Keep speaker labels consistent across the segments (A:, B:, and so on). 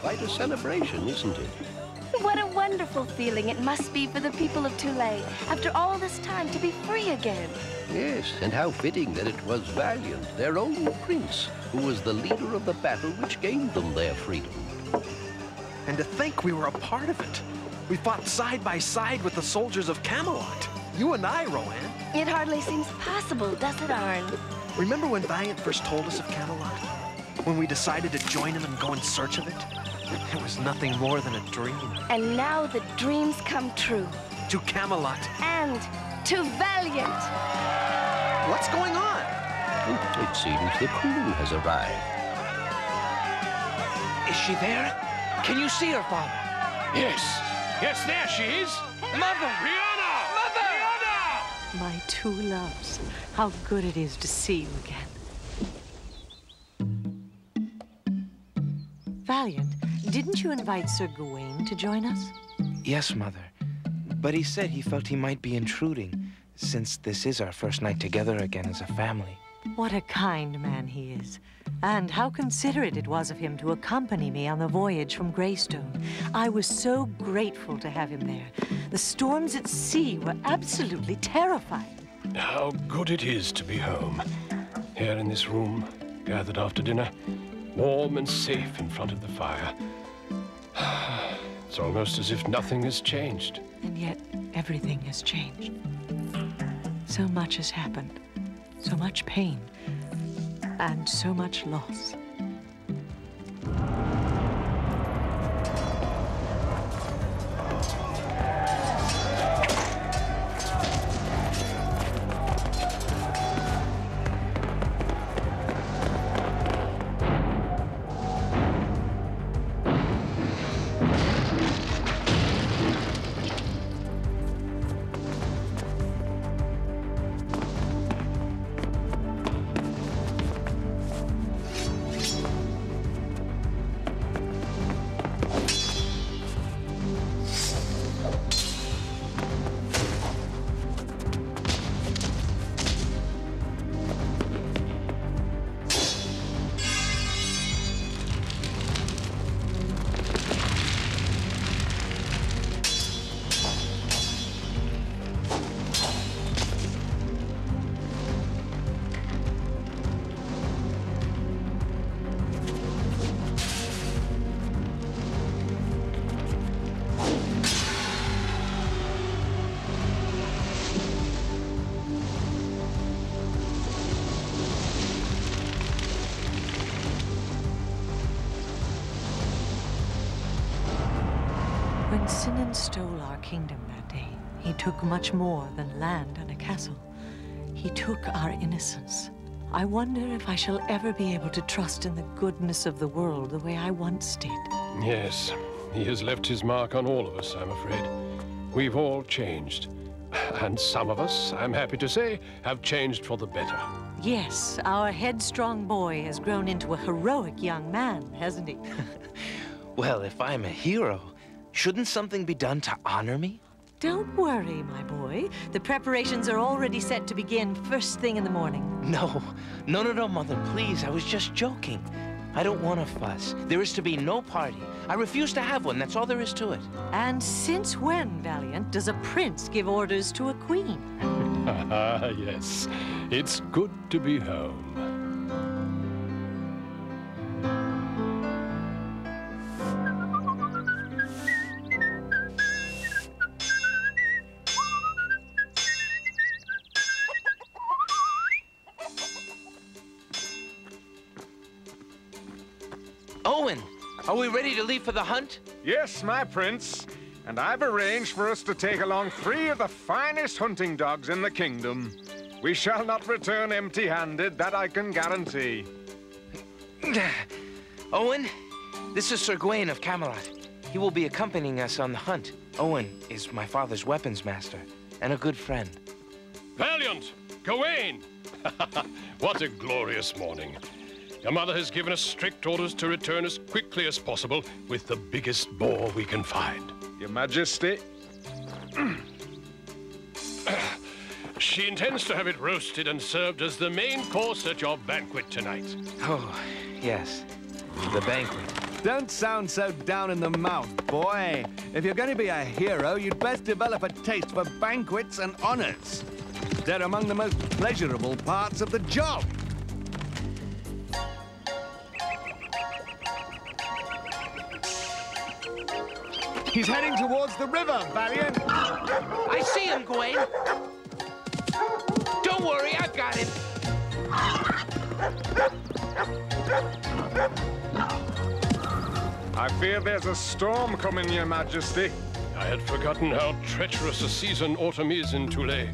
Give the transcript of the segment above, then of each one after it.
A: Quite a celebration, isn't it?
B: What a wonderful feeling it must be for the people of Thule, after all this time, to be free again.
A: Yes, and how fitting that it was Valiant, their own prince, who was the leader of the battle which gained them their freedom.
C: And to think we were a part of it. We fought side by side with the soldiers of Camelot. You and I, Rowanne.
B: It hardly seems possible, does it, Arn?
C: Remember when Valiant first told us of Camelot? When we decided to join him and go in search of it? It was nothing more than a dream.
B: And now the dreams come true.
C: To Camelot.
B: And to Valiant.
C: What's going on?
A: It seems the queen has arrived.
D: Is she there? Can you see her, Father?
E: Yes. Yes, there she is.
D: Mother!
E: Briana!
D: Mother!
F: My two loves, how good it is to see you again. Valiant, didn't you invite Sir Gawain to join us?
D: Yes, Mother. But he said he felt he might be intruding, since this is our first night together again as a family.
F: What a kind man he is. And how considerate it was of him to accompany me on the voyage from Greystone. I was so grateful to have him there. The storms at sea were absolutely terrifying.
E: How good it is to be home. Here in this room, gathered after dinner, warm and safe in front of the fire. It's almost as if nothing has changed.
F: And yet, everything has changed. So much has happened. So much pain. And so much loss. When Cynan stole our kingdom that day, he took much more than land and a castle. He took our innocence. I wonder if I shall ever be able to trust in the goodness of the world the way I once did.
E: Yes, he has left his mark on all of us, I'm afraid. We've all changed. And some of us, I'm happy to say, have changed for the better.
F: Yes, our headstrong boy has grown into a heroic young man, hasn't he?
D: Well, if I'm a hero, shouldn't something be done to honor me?
F: Don't worry, my boy. The preparations are already set to begin first thing in the morning.
D: No, no, no, no, Mother, please. I was just joking. I don't want a fuss. There is to be no party. I refuse to have one. That's all there is to it.
F: And since when, Valiant, does a prince give orders to a queen?
E: Ah, yes. It's good to be home.
D: Hunt?
G: Yes, my prince. And I've arranged for us to take along three of the finest hunting dogs in the kingdom. We shall not return empty-handed, that I can guarantee.
D: Owen, this is Sir Gawain of Camelot. He will be accompanying us on the hunt. Owen is my father's weapons master and a good friend.
E: Valiant! Gawain! what a glorious morning. Your mother has given us strict orders to return as quickly as possible with the biggest boar we can find.
G: Your Majesty,
E: She intends to have it roasted and served as the main course at your banquet tonight.
D: Oh, yes. The banquet.
H: Don't sound so down in the mouth, boy. If you're going to be a hero, you'd best develop a taste for banquets and honors. They're among the most pleasurable parts of the job. He's heading towards the river, Valiant.
D: I see him, Gawain. Don't worry, I've got him.
G: I fear there's a storm coming, Your Majesty.
E: I had forgotten how treacherous a season autumn is in Thule.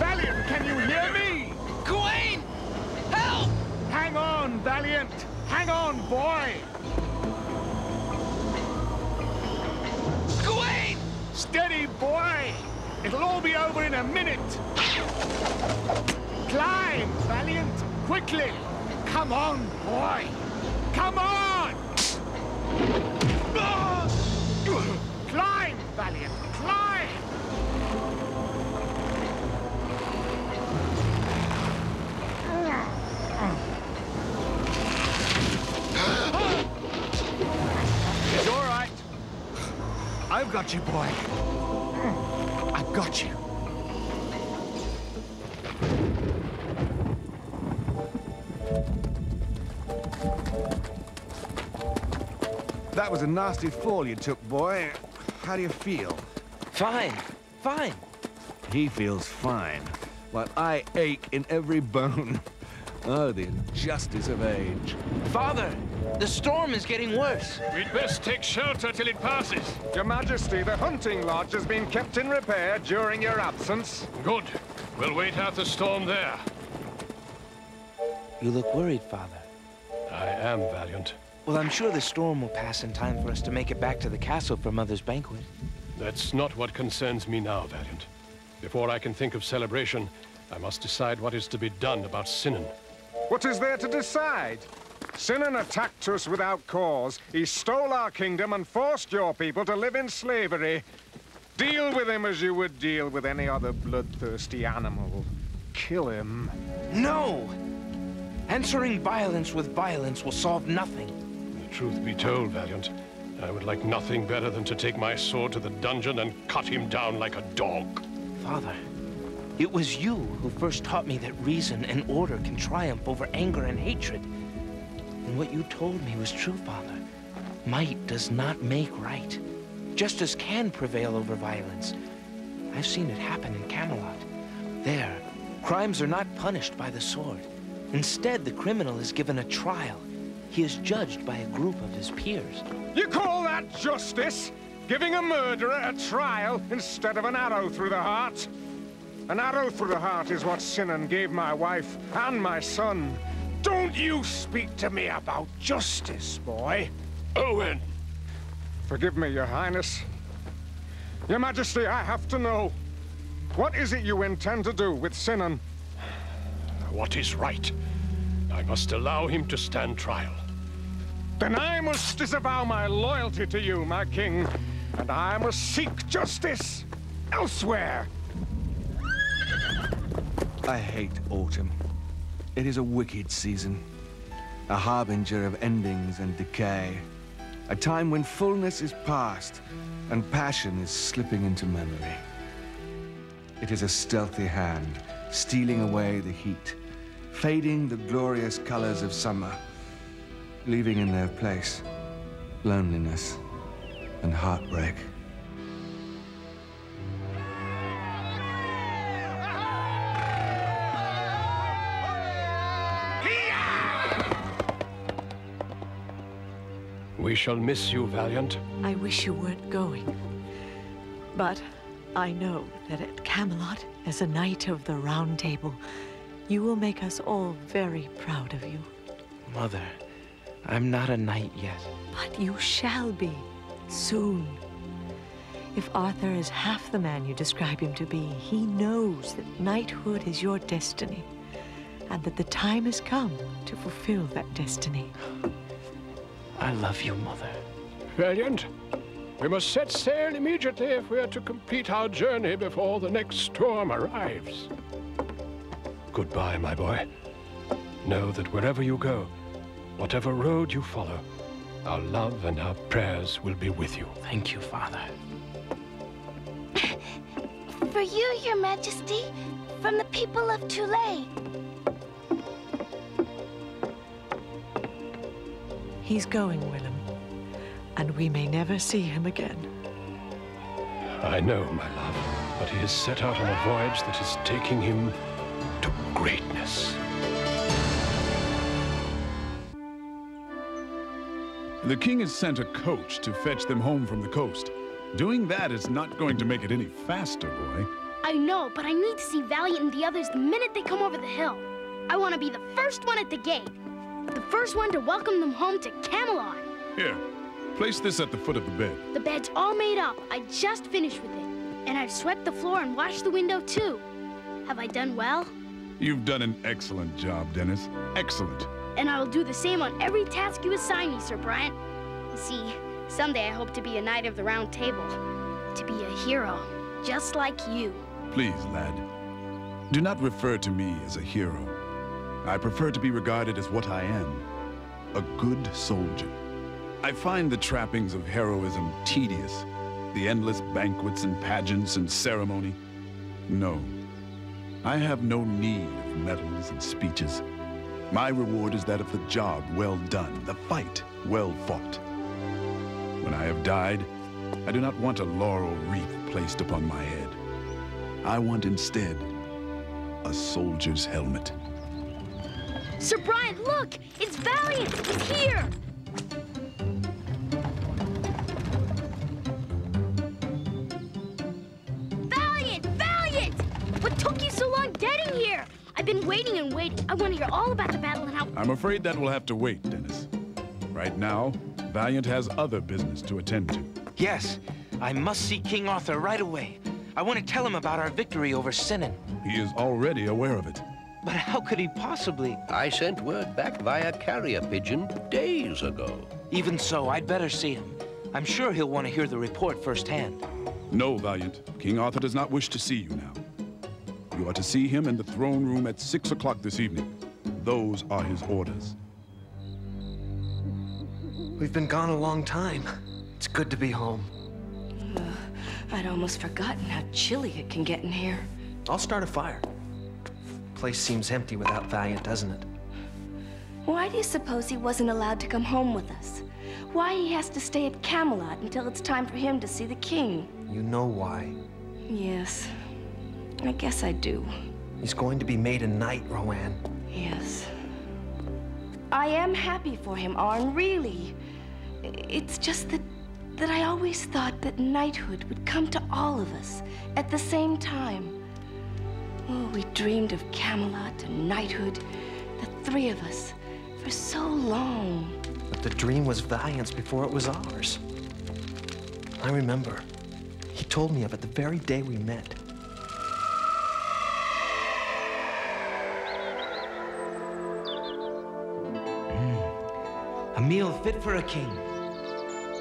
H: Valiant, can you hear me?
D: Gawain! Help!
H: Hang on, Valiant! Hang on, boy!
D: Gawain!
H: Steady, boy! It'll all be over in a minute! Climb, Valiant! Quickly! Come on, boy! Come on! Ah! Climb, Valiant! Climb! I've got you, boy. Hmm. I've got you. That was a nasty fall you took, boy. How do you feel?
D: Fine, fine.
H: He feels fine, while I ache in every bone. Oh, the injustice of age.
D: Father, the storm is getting worse.
E: We'd best take shelter till it passes.
G: Your Majesty, the hunting lodge has been kept in repair during your absence.
E: Good. We'll wait out the storm there.
D: You look worried, Father.
E: I am valiant.
D: Well, I'm sure the storm will pass in time for us to make it back to the castle for Mother's banquet.
E: That's not what concerns me now, Valiant. Before I can think of celebration, I must decide what is to be done about Cynan.
G: What is there to decide? Cynan attacked us without cause. He stole our kingdom and forced your people to live in slavery. Deal with him as you would deal with any other bloodthirsty animal. Kill him.
D: No! Answering violence with violence will solve nothing.
E: The truth be told, Valiant, I would like nothing better than to take my sword to the dungeon and cut him down like a dog.
D: Father, it was you who first taught me that reason and order can triumph over anger and hatred. And what you told me was true, Father. Might does not make right. Justice can prevail over violence. I've seen it happen in Camelot. There, crimes are not punished by the sword. Instead, the criminal is given a trial. He is judged by a group of his peers.
G: You call that justice? Giving a murderer a trial instead of an arrow through the heart? An arrow through the heart is what Cynan gave my wife and my son. Don't you speak to me about justice, boy.
E: Owen!
G: Forgive me, Your Highness. Your Majesty, I have to know. What is it you intend to do with Cynan?
E: What is right? I must allow him to stand trial.
G: Then I must disavow my loyalty to you, my king, and I must seek justice elsewhere.
H: I hate autumn. It is a wicked season, a harbinger of endings and decay, a time when fullness is past and passion is slipping into memory. It is a stealthy hand, stealing away the heat, fading the glorious colors of summer, leaving in their place loneliness and heartbreak.
E: We shall miss you, Valiant.
F: I wish you weren't going. But I know that at Camelot, as a knight of the Round Table, you will make us all very proud of you.
D: Mother, I'm not a knight yet.
F: But you shall be, soon. If Arthur is half the man you describe him to be, he knows that knighthood is your destiny, and that the time has come to fulfill that destiny.
D: I love you, Mother.
E: Valiant, we must set sail immediately if we are to complete our journey before the next storm arrives. Goodbye, my boy. Know that wherever you go, whatever road you follow, our love and our prayers will be with you.
D: Thank you, Father.
B: For you, Your Majesty, from the people of Thule.
F: He's going, Willem, and we may never see him again.
E: I know, my love, but he has set out on a voyage that is taking him to greatness.
I: The king has sent a coach to fetch them home from the coast. Doing that is not going to make it any faster, boy.
J: I know, but I need to see Valiant and the others the minute they come over the hill. I want to be the first one at the gate. The first one to welcome them home to Camelot.
I: Here, place this at the foot of the bed.
J: The bed's all made up. I just finished with it. And I've swept the floor and washed the window, too. Have I done well?
I: You've done an excellent job, Dennis. Excellent.
J: And I will do the same on every task you assign me, Sir Bryant. You see, someday I hope to be a Knight of the Round Table. To be a hero, just like you.
I: Please, lad. Do not refer to me as a hero. I prefer to be regarded as what I am. A good soldier. I find the trappings of heroism tedious. The endless banquets and pageants and ceremony. No. I have no need of medals and speeches. My reward is that of the job well done, the fight well fought. When I have died, I do not want a laurel wreath placed upon my head. I want instead a soldier's helmet.
J: Sir Brian, look! It's Valiant! He's here! Valiant! Valiant! What took you so long getting here? I've been waiting and waiting. I want to hear all about the battle and how...
I: I'm afraid that will have to wait, Dennis. Right now, Valiant has other business to attend to.
D: Yes, I must see King Arthur right away. I want to tell him about our victory over Cynan.
I: He is already aware of it.
D: But how could he possibly?
A: I sent word back via carrier pigeon days ago.
D: Even so, I'd better see him. I'm sure he'll want to hear the report firsthand.
I: No, Valiant. King Arthur does not wish to see you now. You are to see him in the throne room at six o'clock this evening. Those are his orders.
C: We've been gone a long time. It's good to be home.
B: Uh, I'd almost forgotten how chilly it can get in here.
C: I'll start a fire. Place seems empty without Valiant, doesn't it?
B: Why do you suppose he wasn't allowed to come home with us? Why he has to stay at Camelot until it's time for him to see the king?
C: You know why.
B: Yes, I guess I do.
C: He's going to be made a knight, Rowanne.
B: Yes. I am happy for him, Arn, really. It's just that that I always thought that knighthood would come to all of us at the same time. Oh, we dreamed of Camelot and knighthood, the three of us, for so long.
C: But the dream was Valiant's before it was ours. I remember. He told me of it the very day we met. Hmm.
D: A meal fit for a king.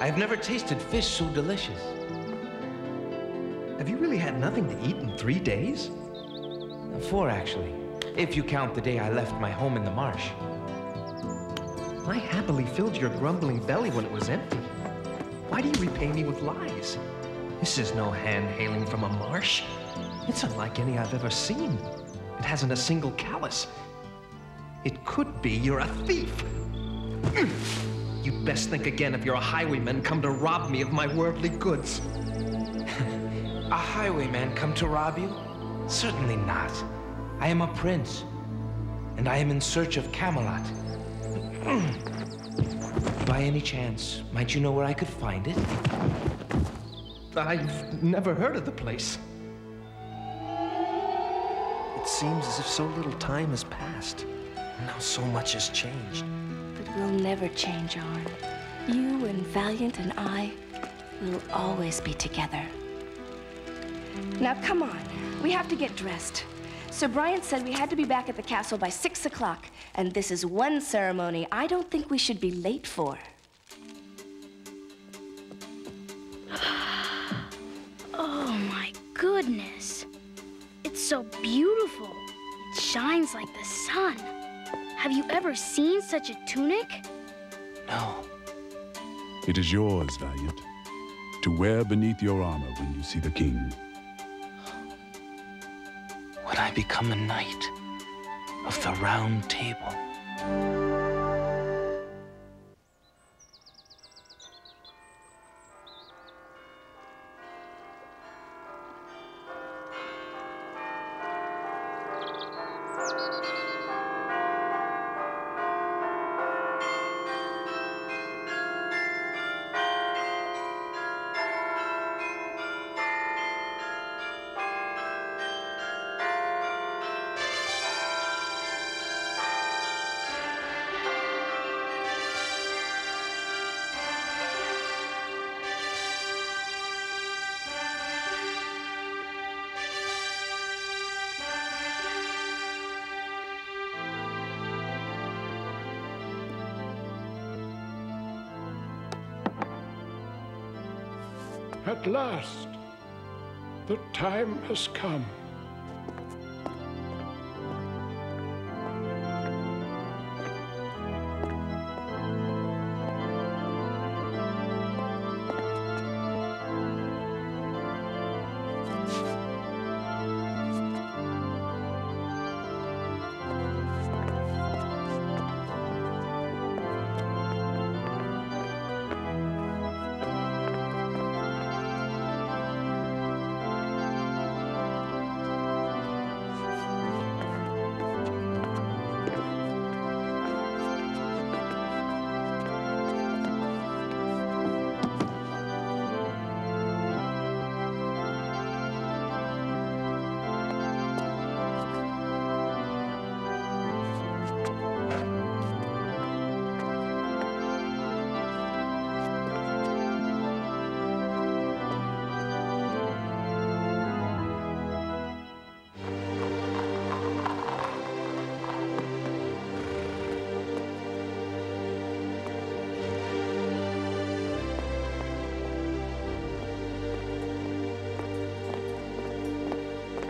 D: I have never tasted fish so delicious.
C: Have you really had nothing to eat in three days?
D: Four, actually, if you count the day I left my home in the marsh.
C: I happily filled your grumbling belly when it was empty. Why do you repay me with lies? This is no hand hailing from a marsh. It's unlike any I've ever seen. It hasn't a single callus. It could be you're a thief. You'd best think again if you're a highwayman come to rob me of my worldly goods.
D: A highwayman come to rob you? Certainly not. I am a prince, and I am in search of Camelot. By any chance, might you know where I could find it?
C: I've never heard of the place. It seems as if so little time has passed. And now so much has changed.
B: But we'll never change, Arn. You and Valiant and I will always be together. Now, come on. We have to get dressed. Sir Brian said we had to be back at the castle by six o'clock, and this is one ceremony I don't think we should be late for.
J: Oh my goodness. It's so beautiful. It shines like the sun. Have you ever seen such a tunic?
D: No.
I: It is yours, Valiant, to wear beneath your armor when you see the king.
D: When I become a knight of the Round Table.
E: At last, the time has come.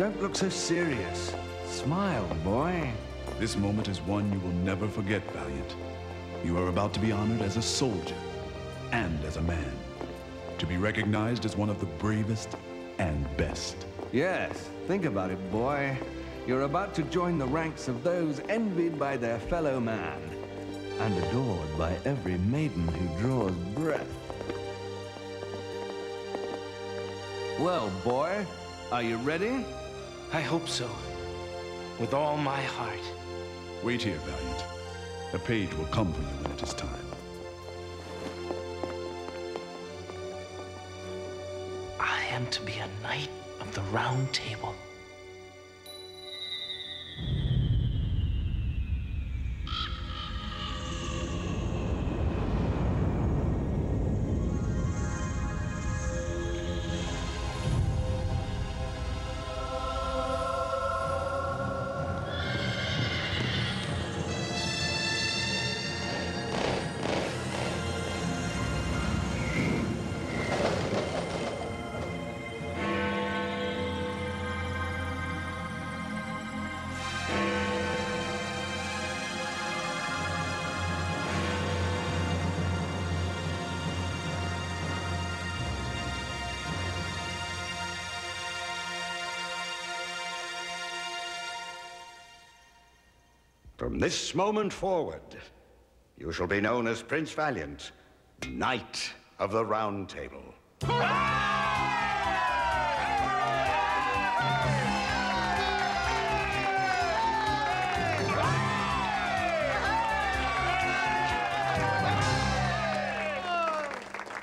H: Don't look so serious. Smile, boy.
I: This moment is one you will never forget, Valiant. You are about to be honored as a soldier and as a man. To be recognized as one of the bravest and best.
H: Yes, think about it, boy. You're about to join the ranks of those envied by their fellow man and adored by every maiden who draws breath. Well, boy, are you ready?
D: I hope so. With all my heart.
I: Wait here, Valiant. A page will come for you when it is time.
D: I am to be a knight of the Round Table.
K: From this moment forward, you shall be known as Prince Valiant, Knight of the Round Table.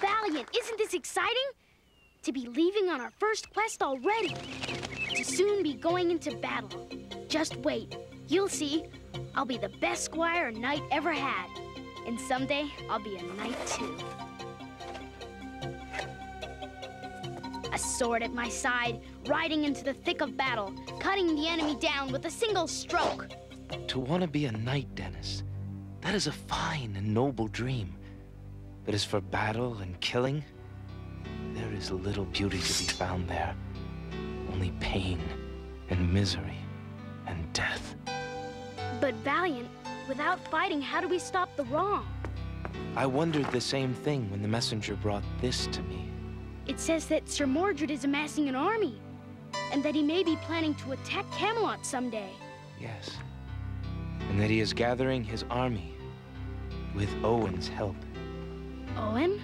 J: Valiant, isn't this exciting? To be leaving on our first quest already. To soon be going into battle. Just wait. You'll see. I'll be the best squire a knight ever had. And someday, I'll be a knight too. A sword at my side, riding into the thick of battle, cutting the enemy down with a single stroke.
D: To want to be a knight, Dennis, that is a fine and noble dream. But as for battle and killing, there is little beauty to be found there. Only pain and misery.
J: But Valiant, without fighting, how do we stop the wrong?
D: I wondered the same thing when the messenger brought this to me.
J: It says that Sir Mordred is amassing an army, and that he may be planning to attack Camelot someday.
D: Yes. And that he is gathering his army with Owen's help.
J: Owen?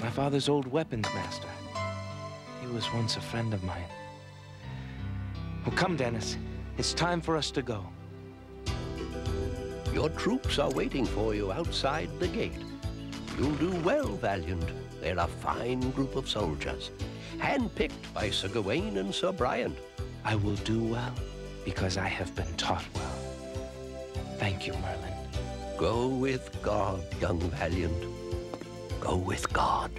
D: My father's old weapons master. He was once a friend of mine. Well, come, Dennis. It's time for us to go.
A: Your troops are waiting for you outside the gate. You'll do well, Valiant. They're a fine group of soldiers, handpicked by Sir Gawain and Sir Brian.
D: I will do well because I have been taught well. Thank you, Merlin.
A: Go with God, young Valiant. Go with God.